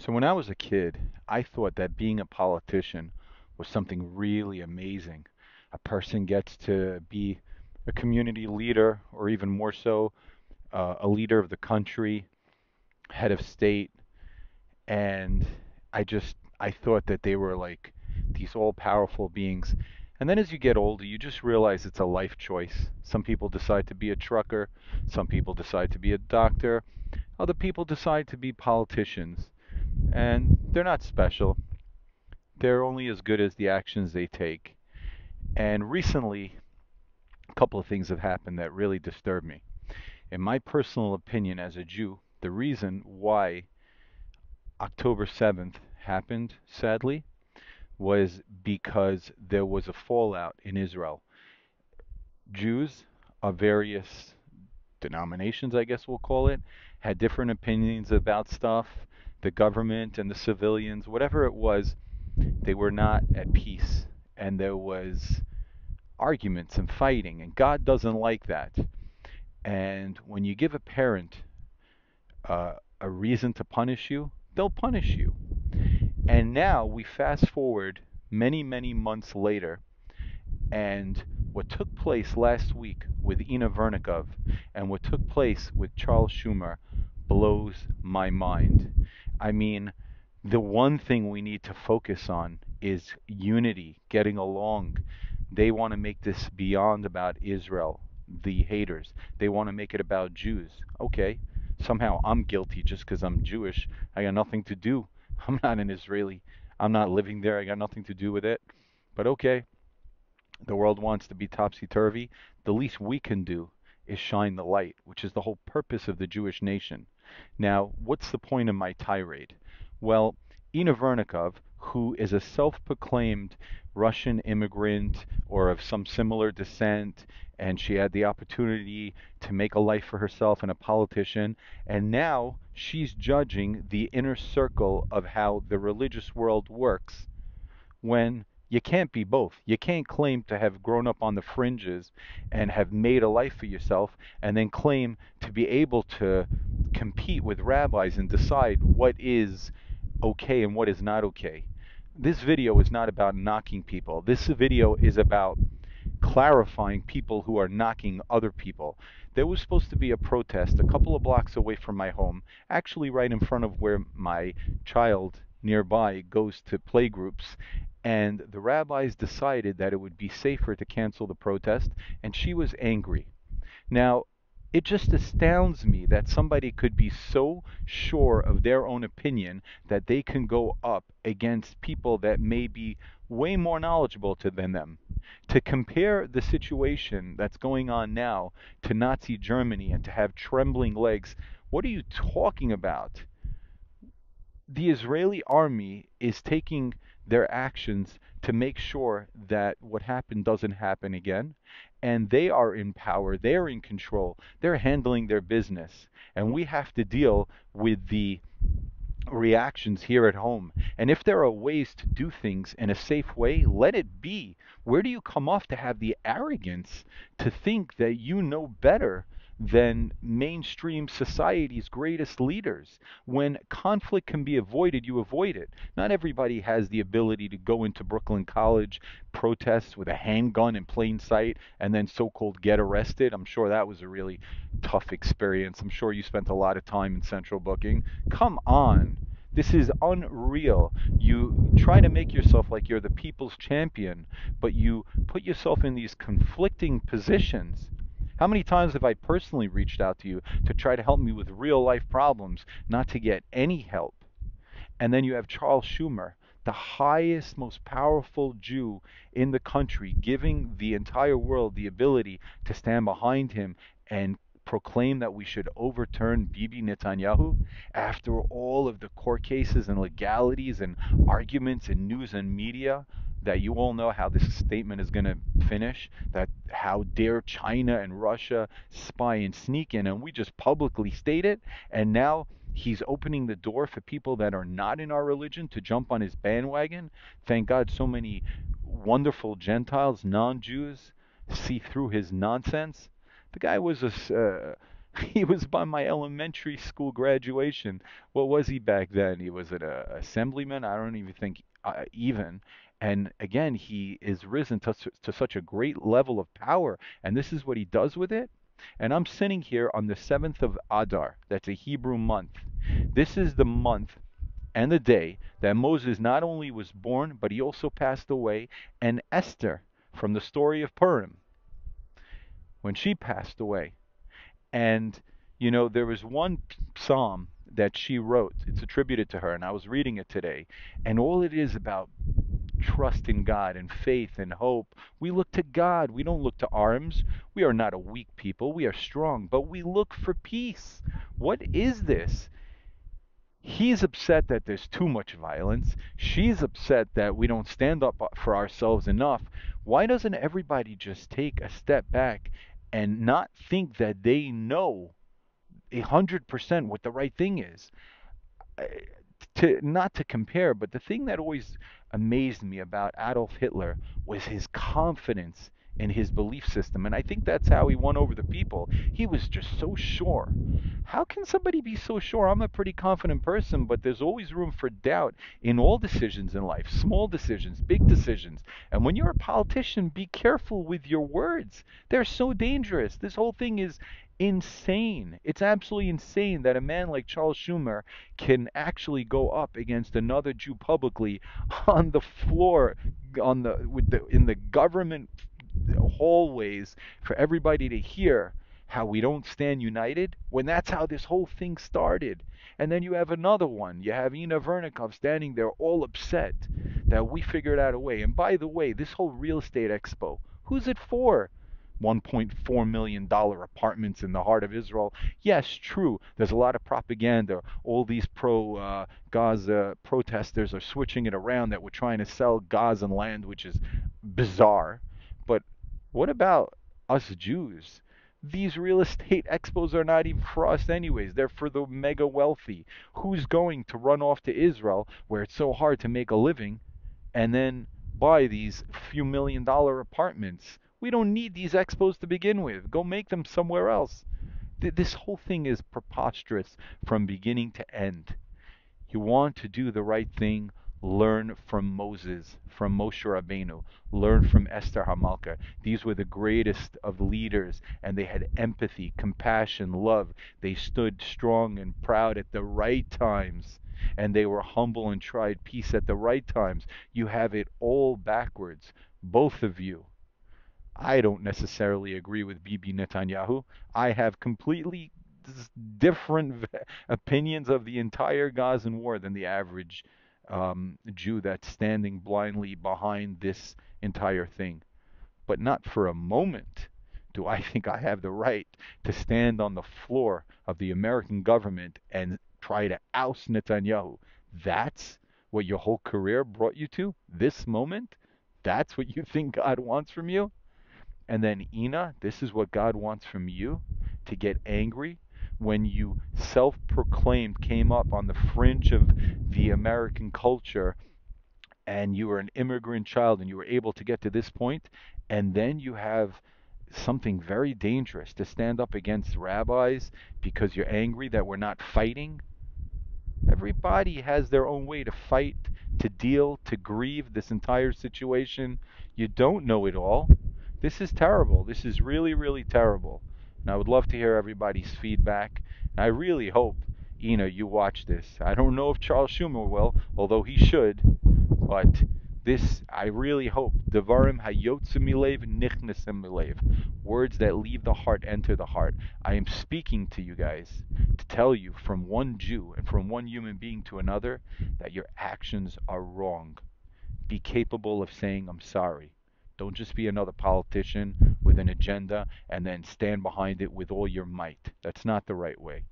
So when I was a kid, I thought that being a politician was something really amazing. A person gets to be a community leader, or even more so, uh, a leader of the country, head of state, and I just I thought that they were like these all-powerful beings. And then as you get older, you just realize it's a life choice. Some people decide to be a trucker, some people decide to be a doctor, other people decide to be politicians and they're not special. They're only as good as the actions they take. And recently, a couple of things have happened that really disturb me. In my personal opinion as a Jew, the reason why October 7th happened, sadly, was because there was a fallout in Israel. Jews of various denominations, I guess we'll call it, had different opinions about stuff the government and the civilians, whatever it was, they were not at peace. And there was arguments and fighting. And God doesn't like that. And when you give a parent uh, a reason to punish you, they'll punish you. And now we fast forward many, many months later, and what took place last week with Inna Vernikov and what took place with Charles Schumer blows my mind. I mean, the one thing we need to focus on is unity, getting along. They want to make this beyond about Israel, the haters. They want to make it about Jews. Okay, somehow I'm guilty just because I'm Jewish. I got nothing to do. I'm not an Israeli. I'm not living there. I got nothing to do with it. But okay, the world wants to be topsy turvy. The least we can do is shine the light, which is the whole purpose of the Jewish nation. Now, what's the point of my tirade? Well, Inna Vernikov, who is a self-proclaimed Russian immigrant or of some similar descent, and she had the opportunity to make a life for herself and a politician, and now she's judging the inner circle of how the religious world works when you can't be both. You can't claim to have grown up on the fringes and have made a life for yourself and then claim to be able to compete with rabbis and decide what is okay and what is not okay. This video is not about knocking people. This video is about clarifying people who are knocking other people. There was supposed to be a protest a couple of blocks away from my home, actually right in front of where my child nearby goes to play groups and the rabbis decided that it would be safer to cancel the protest, and she was angry. Now, it just astounds me that somebody could be so sure of their own opinion that they can go up against people that may be way more knowledgeable to than them. To compare the situation that's going on now to Nazi Germany and to have trembling legs, what are you talking about? The Israeli army is taking their actions to make sure that what happened doesn't happen again. And they are in power, they're in control, they're handling their business. And we have to deal with the reactions here at home. And if there are ways to do things in a safe way, let it be. Where do you come off to have the arrogance to think that you know better than mainstream society's greatest leaders. When conflict can be avoided, you avoid it. Not everybody has the ability to go into Brooklyn College, protest with a handgun in plain sight, and then so called get arrested. I'm sure that was a really tough experience. I'm sure you spent a lot of time in central booking. Come on. This is unreal. You try to make yourself like you're the people's champion, but you put yourself in these conflicting positions how many times have I personally reached out to you to try to help me with real life problems, not to get any help? And then you have Charles Schumer, the highest, most powerful Jew in the country, giving the entire world the ability to stand behind him and proclaim that we should overturn Bibi Netanyahu after all of the court cases and legalities and arguments and news and media that you all know how this statement is going to finish that how dare China and Russia spy and sneak in and we just publicly state it and now he's opening the door for people that are not in our religion to jump on his bandwagon thank God so many wonderful Gentiles non-Jews see through his nonsense the guy was a uh, He was by my elementary school graduation. What was he back then? He was an uh, assemblyman. I don't even think uh, even. And again, he is risen to, to such a great level of power. And this is what he does with it. And I'm sitting here on the 7th of Adar. That's a Hebrew month. This is the month and the day that Moses not only was born, but he also passed away. And Esther, from the story of Purim, when she passed away, and, you know, there was one psalm that she wrote. It's attributed to her, and I was reading it today. And all it is about trust in God and faith and hope. We look to God. We don't look to arms. We are not a weak people. We are strong, but we look for peace. What is this? He's upset that there's too much violence. She's upset that we don't stand up uh, for ourselves enough. Why doesn't everybody just take a step back and not think that they know a hundred percent what the right thing is. To not to compare, but the thing that always amazed me about Adolf Hitler was his confidence in his belief system, and I think that's how he won over the people. He was just so sure. How can somebody be so sure? I'm a pretty confident person, but there's always room for doubt in all decisions in life, small decisions, big decisions. And when you're a politician, be careful with your words. They're so dangerous. This whole thing is insane. It's absolutely insane that a man like Charles Schumer can actually go up against another Jew publicly on the floor on the with the in the government hallways for everybody to hear how we don't stand united when that's how this whole thing started. And then you have another one. You have Inna Vernikov standing there all upset that we figured out a way. And by the way, this whole real estate expo, who's it for? $1.4 million apartments in the heart of Israel. Yes, true. There's a lot of propaganda. All these pro uh, Gaza protesters are switching it around that we're trying to sell Gaza land, which is bizarre. But what about us Jews? These real estate expos are not even for us, anyways. They're for the mega wealthy. Who's going to run off to Israel, where it's so hard to make a living, and then buy these few million dollar apartments? We don't need these expos to begin with. Go make them somewhere else. This whole thing is preposterous from beginning to end. You want to do the right thing, learn from Moses, from Moshe Rabbeinu, learn from Esther Hamalka. These were the greatest of leaders, and they had empathy, compassion, love. They stood strong and proud at the right times, and they were humble and tried peace at the right times. You have it all backwards, both of you. I don't necessarily agree with Bibi Netanyahu. I have completely different opinions of the entire Gazan war than the average um, Jew that's standing blindly behind this entire thing. But not for a moment do I think I have the right to stand on the floor of the American government and try to oust Netanyahu. That's what your whole career brought you to? This moment? That's what you think God wants from you? And then, Inna, this is what God wants from you to get angry when you self proclaimed came up on the fringe of the American culture and you were an immigrant child and you were able to get to this point, and then you have something very dangerous to stand up against rabbis because you're angry that we're not fighting. Everybody has their own way to fight, to deal, to grieve this entire situation. You don't know it all. This is terrible. This is really, really terrible. And I would love to hear everybody's feedback. And I really hope, Inna, you watch this. I don't know if Charles Schumer will, although he should. But this, I really hope. Devarim hayotzim milev nichnesim milev. Words that leave the heart enter the heart. I am speaking to you guys to tell you from one Jew and from one human being to another that your actions are wrong. Be capable of saying, I'm sorry. Don't just be another politician with an agenda and then stand behind it with all your might. That's not the right way.